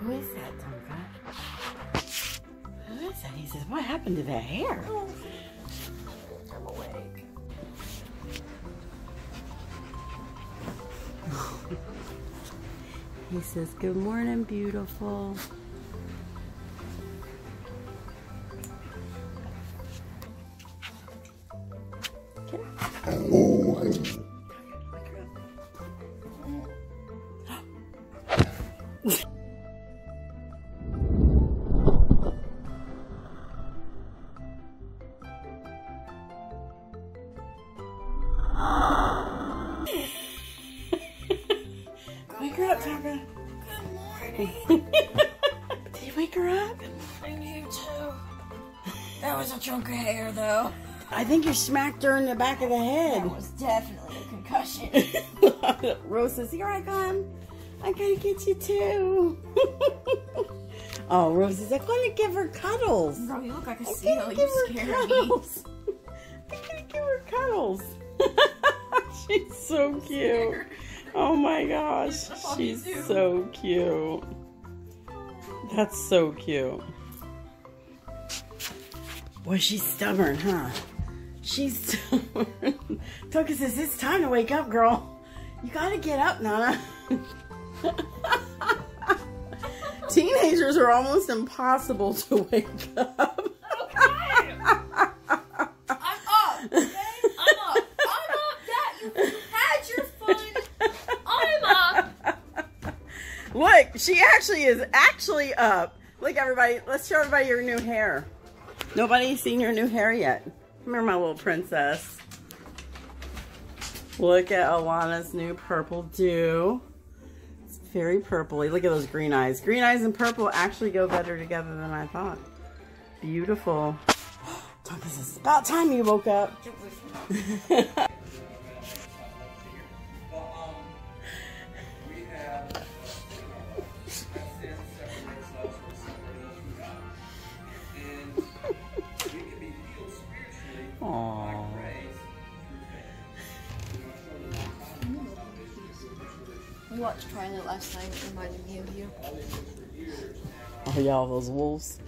Who is that, Tonka? Who is that? He says, what happened to that hair? I'm awake. he says, good morning, beautiful. Wake her up, Tonka. Good morning. Did you wake her up? And you too. That was a chunk of hair, though. I think you smacked her in the back of the head. That was definitely a concussion. Rose says, Here I come. I gotta get you too. oh, Rose is like, gonna give her cuddles. Bro, you look like a I seal. You give her scare me. cuddles. I gotta give her cuddles. She's so cute. Oh my gosh. Oh, She's so cute. That's so cute. Boy, she's stubborn, huh? She's. Tonka says, it's time to wake up, girl. You gotta get up, Nana. Teenagers are almost impossible to wake up. Okay. I'm up. Okay? I'm up. I'm up. You had your fun. I'm up. Look, she actually is actually up. Look, everybody, let's show everybody your new hair. Nobody's seen your new hair yet. Come here, my little princess. Look at Alana's new purple do. It's very purpley. Look at those green eyes. Green eyes and purple actually go better together than I thought. Beautiful. Tonka says, it's about time you woke up. Aww. We watched Twilight last night. It reminded me of you. Oh, yeah, all those wolves.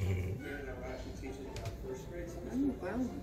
Mm-hmm. Mm-hmm. I'm grown.